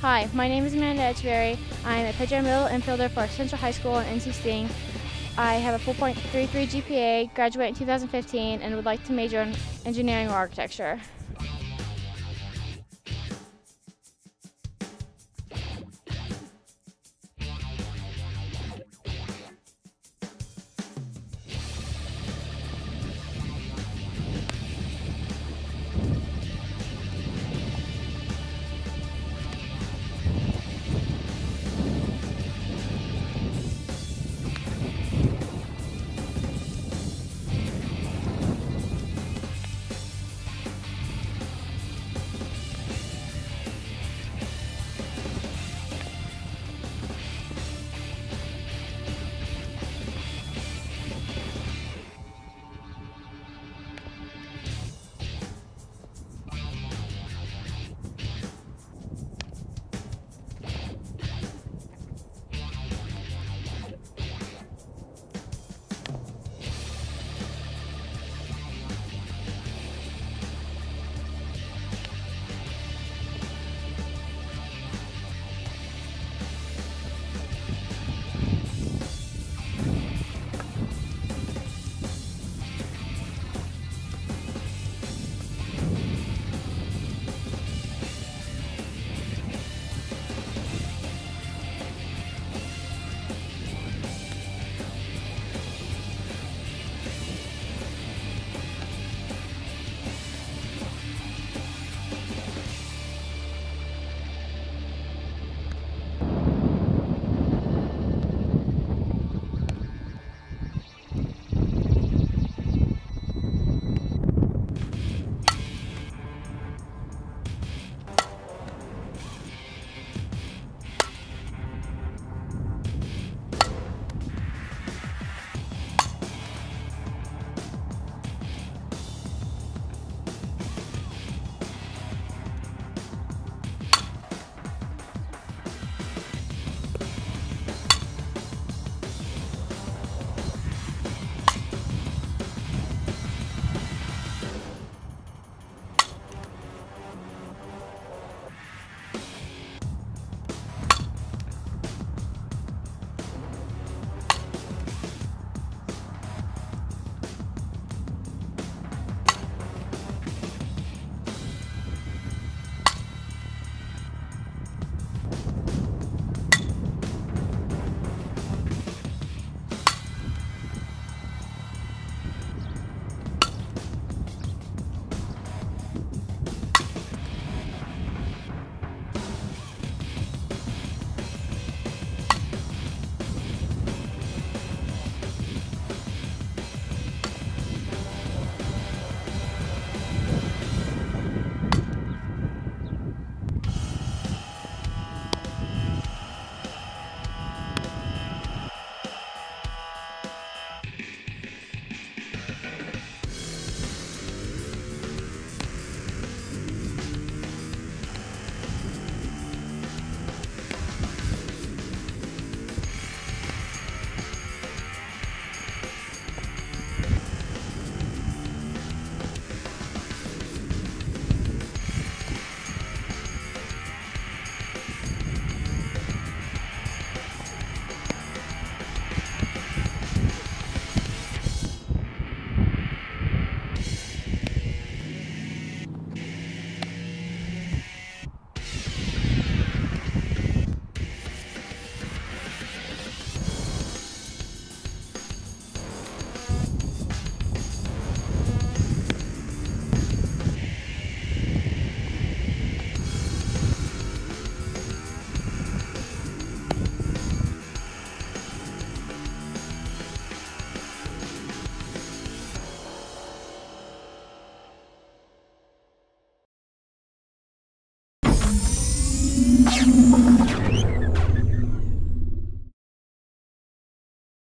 Hi, my name is Amanda Etcheverry. I'm a pitcher and middle infielder for Central High School in NC Sting. I have a 4.33 GPA, graduate in 2015, and would like to major in engineering or architecture.